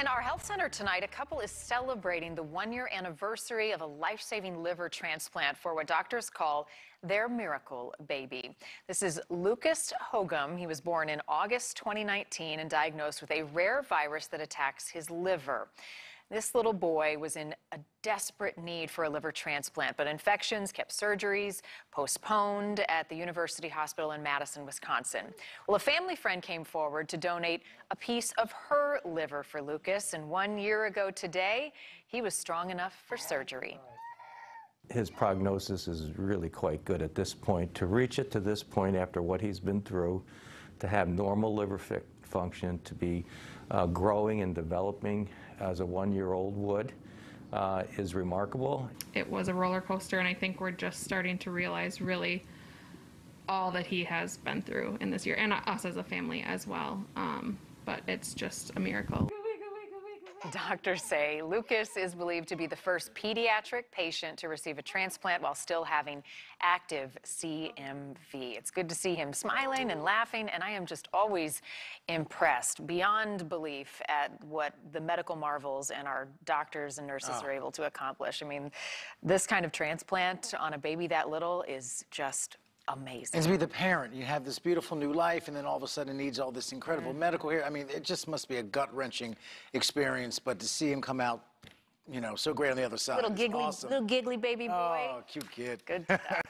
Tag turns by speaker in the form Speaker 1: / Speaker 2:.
Speaker 1: In our health center tonight, a couple is celebrating the one year anniversary of a life saving liver transplant for what doctors call their miracle baby. This is Lucas Hogum. He was born in August 2019 and diagnosed with a rare virus that attacks his liver. This little boy was in a desperate need for a liver transplant, but infections kept surgeries postponed at the University Hospital in Madison, Wisconsin. Well, a family friend came forward to donate a piece of her liver for Lucas, and one year ago today, he was strong enough for surgery.
Speaker 2: His prognosis is really quite good at this point. To reach it to this point after what he's been through, to have normal liver function, to be uh, growing and developing as a one-year-old would, uh, is remarkable.
Speaker 3: It was a roller coaster, and I think we're just starting to realize really all that he has been through in this year, and us as a family as well. Um, but it's just a miracle.
Speaker 1: Doctors say Lucas is believed to be the first pediatric patient to receive a transplant while still having active CMV. It's good to see him smiling and laughing, and I am just always impressed beyond belief at what the medical marvels and our doctors and nurses oh. are able to accomplish. I mean, this kind of transplant on a baby that little is just amazing.
Speaker 4: And to be the parent, you have this beautiful new life, and then all of a sudden needs all this incredible mm. medical care. I mean, it just must be a gut wrenching experience. But to see him come out, you know, so great on the other side,
Speaker 1: little giggly,
Speaker 4: awesome.
Speaker 1: little giggly baby boy.
Speaker 4: Oh, cute kid.
Speaker 1: Good stuff.